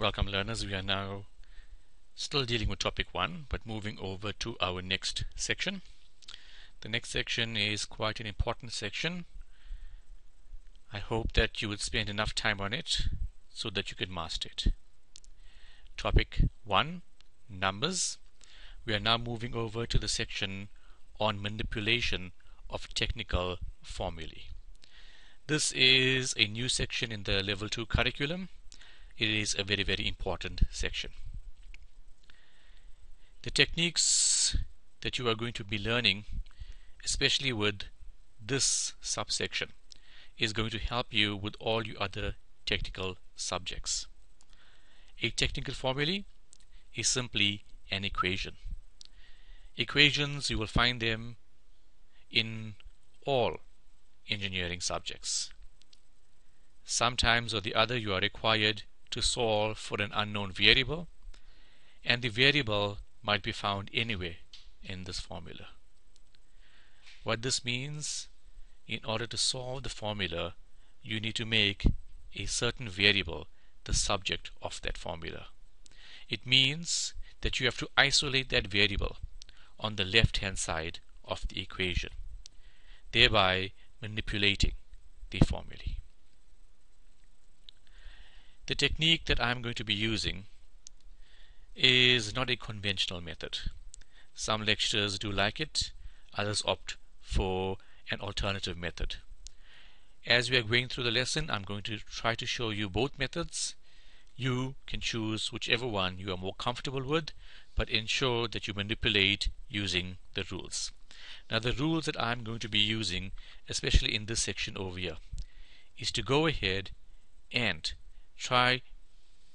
Welcome learners, we are now still dealing with topic 1 but moving over to our next section. The next section is quite an important section. I hope that you would spend enough time on it so that you can master it. Topic 1 Numbers. We are now moving over to the section on manipulation of technical formulae. This is a new section in the level 2 curriculum. It is a very very important section. The techniques that you are going to be learning especially with this subsection is going to help you with all your other technical subjects. A technical formula is simply an equation. Equations you will find them in all engineering subjects. Sometimes or the other you are required to solve for an unknown variable and the variable might be found anywhere in this formula. What this means, in order to solve the formula, you need to make a certain variable the subject of that formula. It means that you have to isolate that variable on the left hand side of the equation, thereby manipulating the formulae. The technique that I'm going to be using is not a conventional method. Some lecturers do like it, others opt for an alternative method. As we are going through the lesson, I'm going to try to show you both methods. You can choose whichever one you are more comfortable with, but ensure that you manipulate using the rules. Now the rules that I'm going to be using, especially in this section over here, is to go ahead and try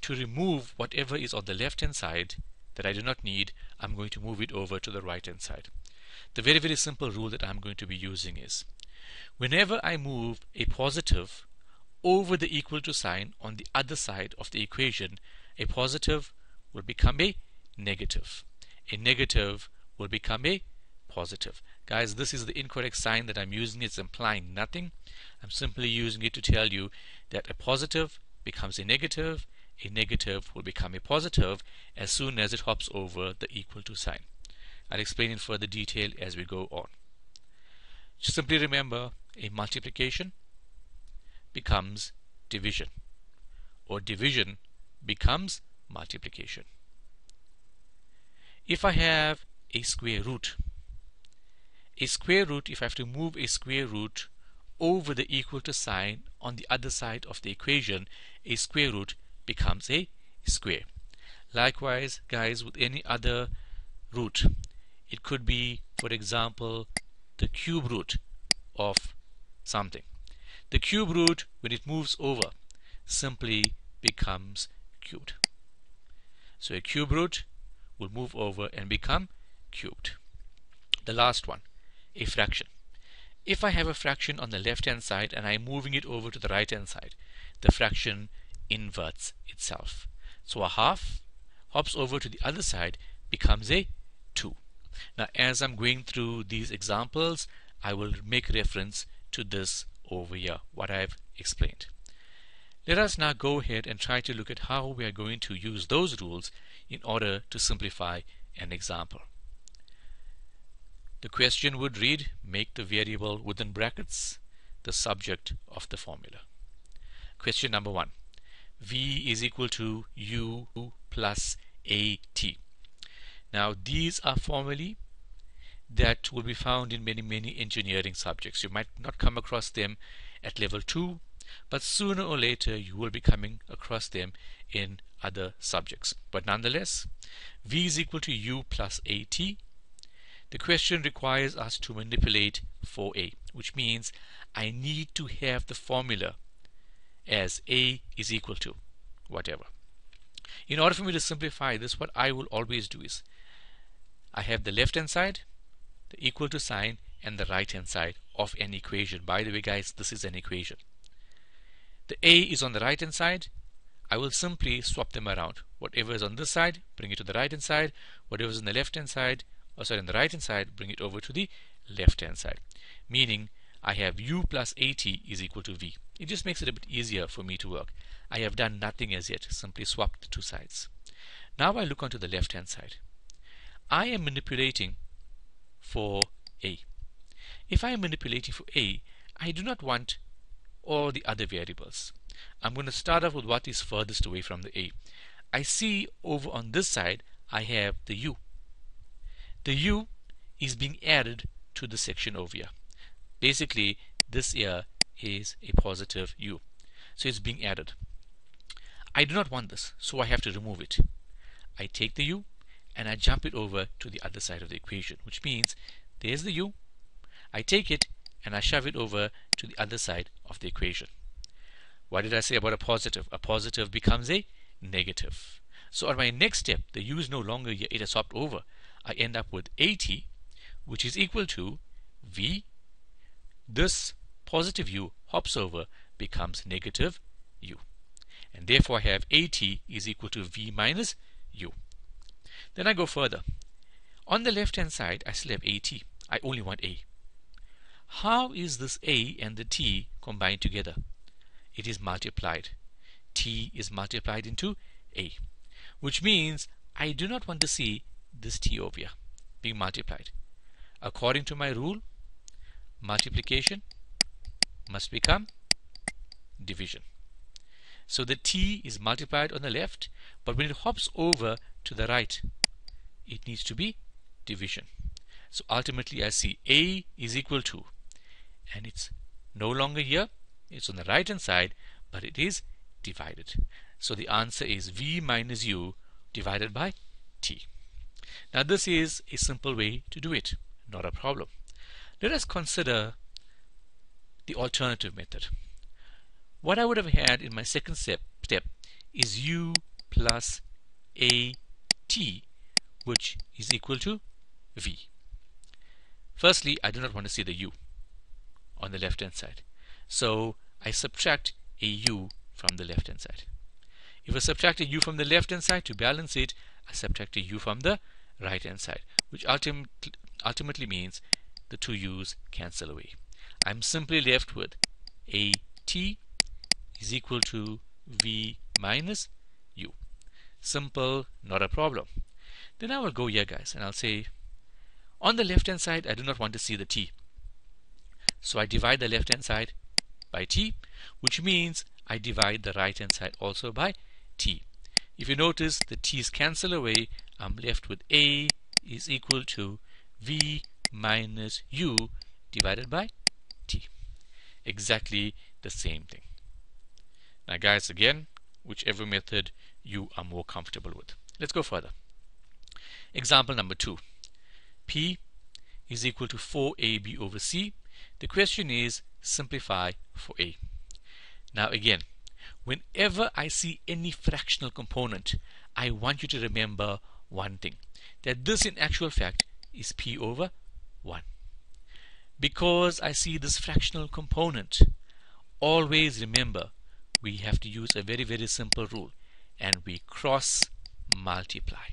to remove whatever is on the left hand side that I do not need, I'm going to move it over to the right hand side. The very very simple rule that I'm going to be using is whenever I move a positive over the equal to sign on the other side of the equation, a positive will become a negative. A negative will become a positive. Guys, this is the incorrect sign that I'm using. It's implying nothing. I'm simply using it to tell you that a positive becomes a negative, a negative will become a positive as soon as it hops over the equal to sign. I'll explain in further detail as we go on. Just simply remember a multiplication becomes division or division becomes multiplication. If I have a square root, a square root, if I have to move a square root over the equal to sign on the other side of the equation, a square root becomes a square. Likewise, guys, with any other root, it could be, for example, the cube root of something. The cube root, when it moves over, simply becomes cubed. So a cube root will move over and become cubed. The last one, a fraction. If I have a fraction on the left hand side and I'm moving it over to the right hand side, the fraction inverts itself. So a half hops over to the other side becomes a 2. Now as I'm going through these examples I will make reference to this over here what I've explained. Let us now go ahead and try to look at how we are going to use those rules in order to simplify an example. The question would read make the variable within brackets the subject of the formula. Question number one V is equal to U plus AT. Now these are formulae that will be found in many many engineering subjects. You might not come across them at level 2 but sooner or later you will be coming across them in other subjects. But nonetheless, V is equal to U plus AT. The question requires us to manipulate 4A, which means I need to have the formula as A is equal to whatever. In order for me to simplify this, what I will always do is I have the left hand side, the equal to sign, and the right hand side of an equation. By the way, guys, this is an equation. The A is on the right hand side. I will simply swap them around. Whatever is on this side, bring it to the right hand side. Whatever is on the left hand side, or sorry, on the right hand side, bring it over to the left hand side. Meaning, I have u plus at is equal to v. It just makes it a bit easier for me to work. I have done nothing as yet, simply swapped the two sides. Now I look onto the left hand side. I am manipulating for a. If I am manipulating for a, I do not want all the other variables. I'm going to start off with what is furthest away from the a. I see over on this side I have the u. The u is being added to the section over here. Basically, this here is a positive u. So it's being added. I do not want this, so I have to remove it. I take the u and I jump it over to the other side of the equation, which means there's the u. I take it and I shove it over to the other side of the equation. What did I say about a positive? A positive becomes a negative. So on my next step, the u is no longer here, it has swapped over. I end up with at, which is equal to v. This positive u hops over, becomes negative u. And therefore I have at is equal to v minus u. Then I go further. On the left hand side, I still have at. I only want a. How is this a and the t combined together? It is multiplied. t is multiplied into a, which means I do not want to see this t over here being multiplied. According to my rule, multiplication must become division. So the t is multiplied on the left, but when it hops over to the right, it needs to be division. So ultimately I see a is equal to, and it's no longer here, it's on the right hand side, but it is divided. So the answer is v minus u divided by t. Now this is a simple way to do it, not a problem. Let us consider the alternative method. What I would have had in my second step, step is u plus a t which is equal to v. Firstly, I do not want to see the u on the left hand side. So I subtract a u from the left hand side. If I subtract a u from the left hand side to balance it, I subtract a u from the right hand side, which ultim ultimately means the two u's cancel away. I'm simply left with a t is equal to v minus u. Simple, not a problem. Then I will go here guys and I'll say on the left hand side I do not want to see the t. So I divide the left hand side by t which means I divide the right hand side also by t. If you notice the t's cancel away I'm left with a is equal to v minus u divided by t. Exactly the same thing. Now guys again whichever method you are more comfortable with. Let's go further. Example number two. P is equal to 4ab over c. The question is simplify for a. Now again, whenever I see any fractional component, I want you to remember one thing. That this in actual fact is p over 1. Because I see this fractional component, always remember we have to use a very very simple rule and we cross multiply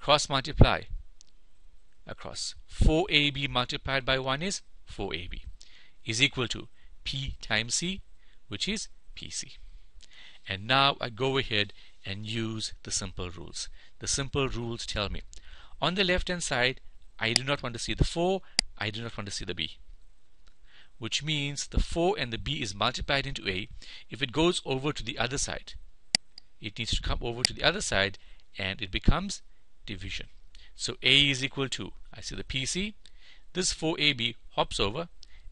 cross multiply across 4ab multiplied by 1 is 4ab is equal to p times c which is pc and now I go ahead and use the simple rules the simple rules tell me on the left hand side I do not want to see the 4 I do not want to see the b which means the 4 and the b is multiplied into a if it goes over to the other side it needs to come over to the other side and it becomes division. So A is equal to, I see the PC, this 4AB hops over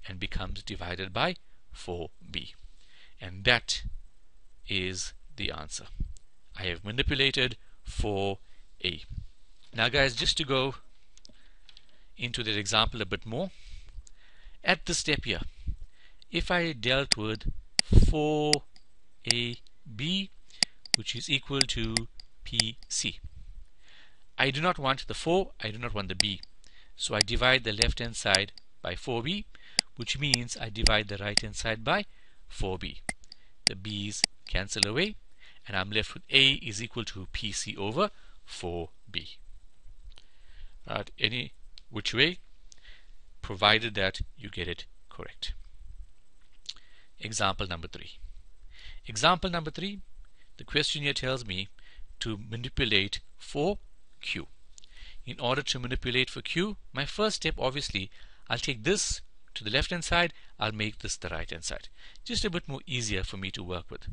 and becomes divided by 4B. And that is the answer. I have manipulated for A. Now guys, just to go into that example a bit more, at this step here, if I dealt with 4AB, which is equal to PC, I do not want the 4, I do not want the b. So I divide the left hand side by 4b, which means I divide the right hand side by 4b. The b's cancel away, and I'm left with a is equal to pc over 4b. Right, any which way, provided that you get it correct. Example number three. Example number three, the question here tells me to manipulate for Q. In order to manipulate for Q, my first step obviously, I'll take this to the left hand side, I'll make this the right hand side. Just a bit more easier for me to work with.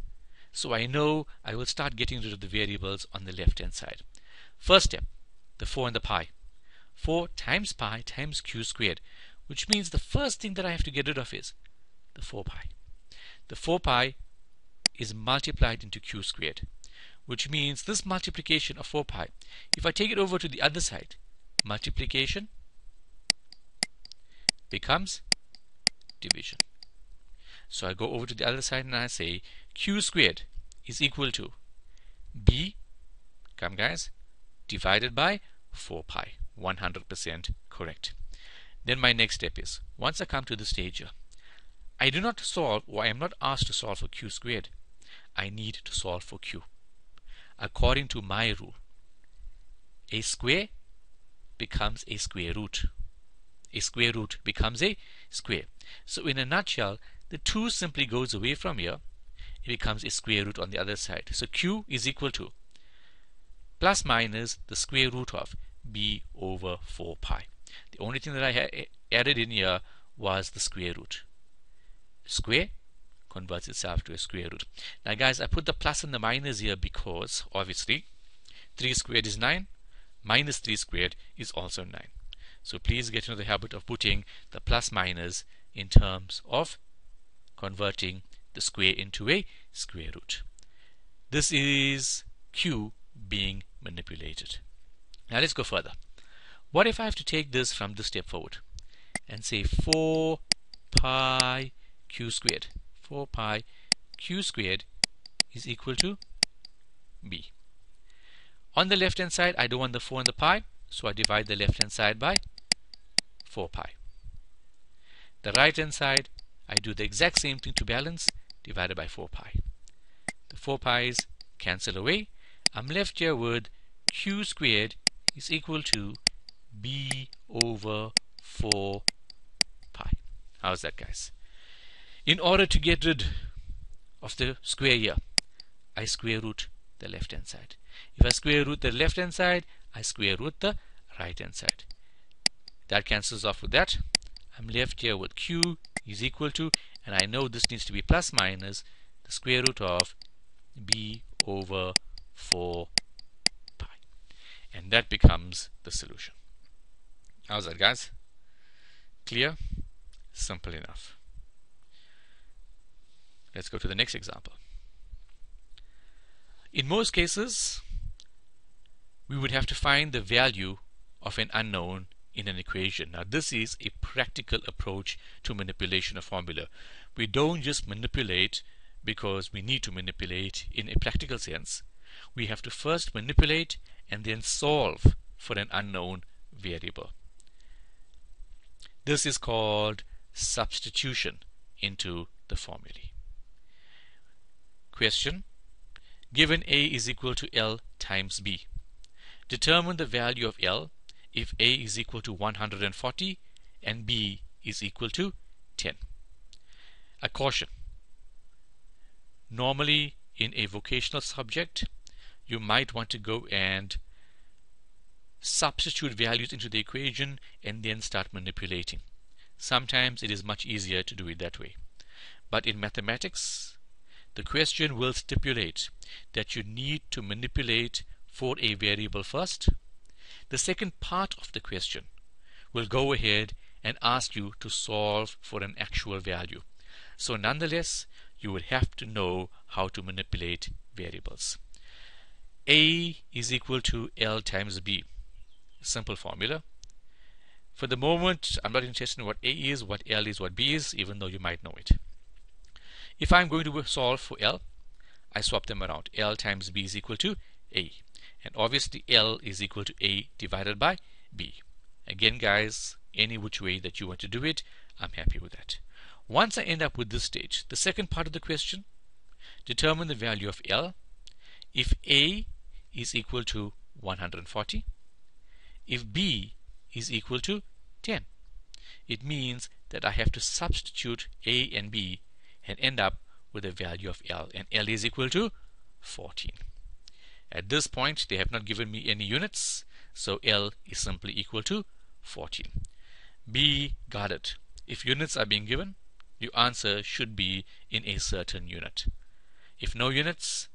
So I know I will start getting rid of the variables on the left hand side. First step, the 4 and the pi. 4 times pi times q squared, which means the first thing that I have to get rid of is the 4 pi. The 4 pi is multiplied into q squared, which means this multiplication of 4 pi, if I take it over to the other side, multiplication becomes division. So I go over to the other side and I say q squared is equal to b, come guys, divided by 4 pi. 100% correct. Then my next step is, once I come to the stage here, I do not solve, or I am not asked to solve for q squared. I need to solve for q. According to my rule, a square becomes a square root. A square root becomes a square. So in a nutshell, the 2 simply goes away from here. It becomes a square root on the other side. So q is equal to plus minus the square root of b over 4 pi. The only thing that I added in here was the square root. Square converts itself to a square root. Now guys, I put the plus and the minus here because, obviously, 3 squared is 9, minus 3 squared is also 9. So please get into the habit of putting the plus minus in terms of converting the square into a square root. This is q being manipulated. Now let's go further. What if I have to take this from this step forward and say 4 pi q squared 4 pi q squared is equal to b. On the left hand side I don't want the 4 and the pi so I divide the left hand side by 4 pi. The right hand side I do the exact same thing to balance divided by 4 pi. The 4 pi's cancel away. I'm left here with q squared is equal to b over 4 pi. How's that guys? In order to get rid of the square here, I square root the left hand side. If I square root the left hand side, I square root the right hand side. That cancels off with that. I'm left here with q is equal to, and I know this needs to be plus minus the square root of b over 4 pi. and that becomes the solution. How's that guys? Clear? Simple enough. Let's go to the next example. In most cases, we would have to find the value of an unknown in an equation. Now this is a practical approach to manipulation of formula. We don't just manipulate because we need to manipulate in a practical sense. We have to first manipulate and then solve for an unknown variable. This is called substitution into the formulae. Question. Given A is equal to L times B. Determine the value of L if A is equal to 140 and B is equal to 10. A caution. Normally in a vocational subject, you might want to go and substitute values into the equation and then start manipulating. Sometimes it is much easier to do it that way. But in mathematics, the question will stipulate that you need to manipulate for a variable first. The second part of the question will go ahead and ask you to solve for an actual value. So nonetheless, you will have to know how to manipulate variables. A is equal to L times B. Simple formula. For the moment, I'm not interested in what A is, what L is, what B is, even though you might know it. If I'm going to solve for L, I swap them around. L times B is equal to A. And obviously L is equal to A divided by B. Again, guys, any which way that you want to do it, I'm happy with that. Once I end up with this stage, the second part of the question, determine the value of L if A is equal to 140 if b is equal to 10. it means that I have to substitute A and B and end up with a value of L and L is equal to 14. At this point they have not given me any units so L is simply equal to 14. B got it. If units are being given your answer should be in a certain unit. If no units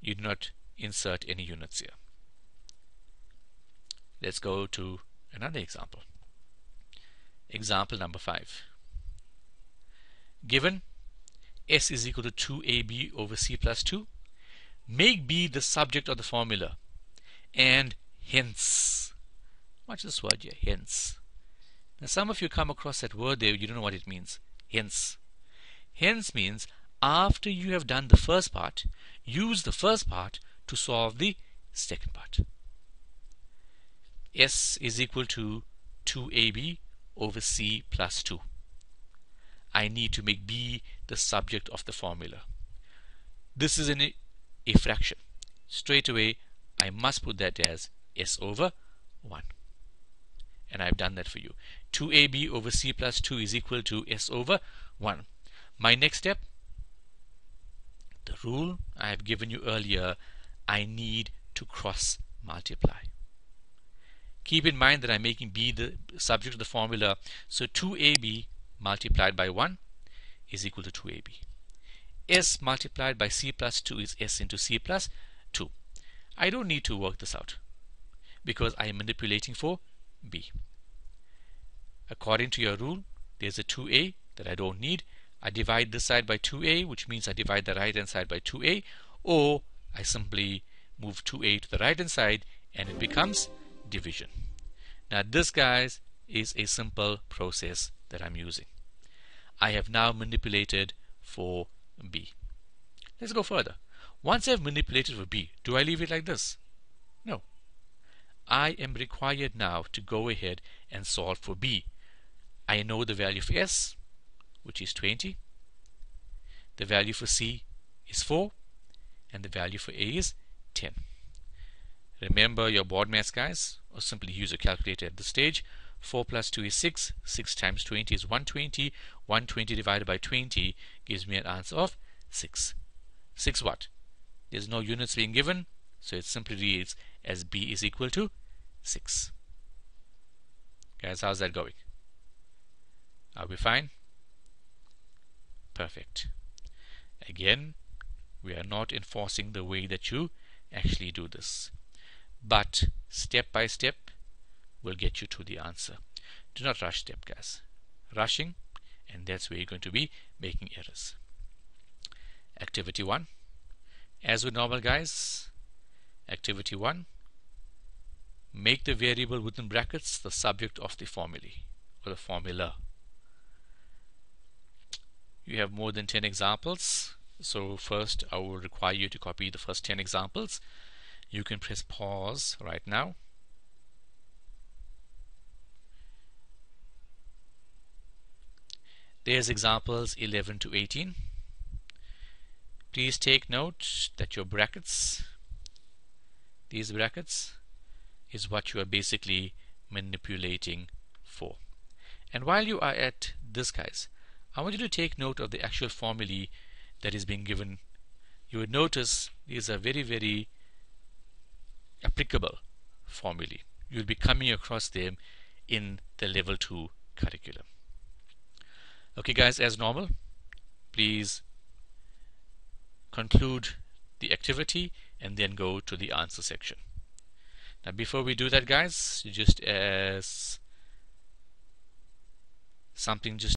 you do not insert any units here. Let's go to another example. Example number 5. Given S is equal to 2AB over C plus 2, make B the subject of the formula and hence, watch this word here, hence. Now some of you come across that word there, you don't know what it means. Hence. Hence means after you have done the first part, use the first part to solve the second part. S is equal to 2AB over C plus 2. I need to make B the subject of the formula. This is an, a fraction. Straight away, I must put that as S over 1. And I've done that for you. 2AB over C plus 2 is equal to S over 1. My next step, the rule I have given you earlier, I need to cross multiply. Keep in mind that I'm making B the subject of the formula. So 2AB multiplied by 1 is equal to 2AB. S multiplied by C plus 2 is S into C plus 2. I don't need to work this out because I am manipulating for B. According to your rule, there's a 2A that I don't need. I divide this side by 2A, which means I divide the right hand side by 2A, or I simply move 2A to the right hand side and it becomes division. Now this guys is a simple process that I'm using. I have now manipulated for B. Let's go further. Once I've manipulated for B, do I leave it like this? No. I am required now to go ahead and solve for B. I know the value for S, which is 20. The value for C is 4. And the value for A is 10. Remember your BODMAS guys, or simply use a calculator at this stage. 4 plus 2 is 6. 6 times 20 is 120. 120 divided by 20 gives me an answer of 6. 6 what? There's no units being given, so it simply reads as B is equal to 6. Guys, how's that going? Are we fine? Perfect. Again, we are not enforcing the way that you actually do this but step by step will get you to the answer. Do not rush step guys. Rushing and that's where you're going to be making errors. Activity 1. As with normal guys, activity 1 make the variable within brackets the subject of the formulae or the formula. You have more than 10 examples so first I will require you to copy the first 10 examples you can press pause right now there's examples 11 to 18 please take note that your brackets these brackets is what you are basically manipulating for and while you are at this guys I want you to take note of the actual formulae that is being given you would notice these are very very applicable formulae. You'll be coming across them in the level 2 curriculum. Okay guys, as normal, please conclude the activity and then go to the answer section. Now before we do that guys, just as something just